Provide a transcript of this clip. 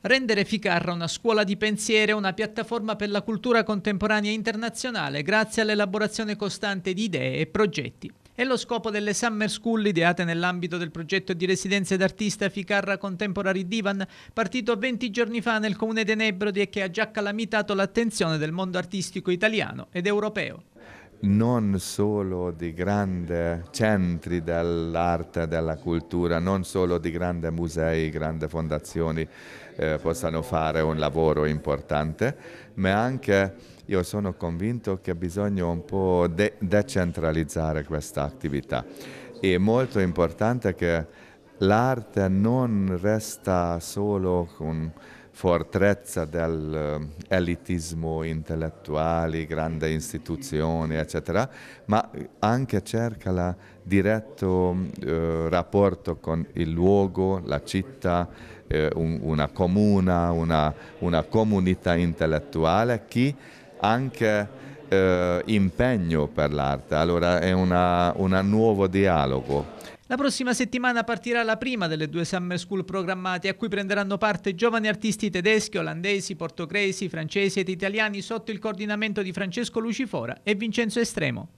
Rendere Ficarra una scuola di pensiero, una piattaforma per la cultura contemporanea internazionale grazie all'elaborazione costante di idee e progetti. È lo scopo delle Summer School ideate nell'ambito del progetto di residenze d'artista Ficarra Contemporary Divan, partito 20 giorni fa nel comune di Nebrodi e che ha già calamitato l'attenzione del mondo artistico italiano ed europeo non solo di grandi centri dell'arte e della cultura, non solo di grandi musei, grandi fondazioni eh, possano fare un lavoro importante, ma anche io sono convinto che bisogna un po' de- decentralizzare questa attività. È molto importante che l'arte non resta solo con fortrezza dell'elitismo intellettuale, grandi istituzioni, eccetera, ma anche cerca il diretto eh, rapporto con il luogo, la città, eh, un, una comuna, una, una, comunità intellettuale che anche eh, impegno per l'arte, allora è un nuovo dialogo. La prossima settimana partirà la prima delle due Summer School programmate a cui prenderanno parte giovani artisti tedeschi, olandesi, portoghesi, francesi ed italiani sotto il coordinamento di Francesco Lucifora e Vincenzo Estremo.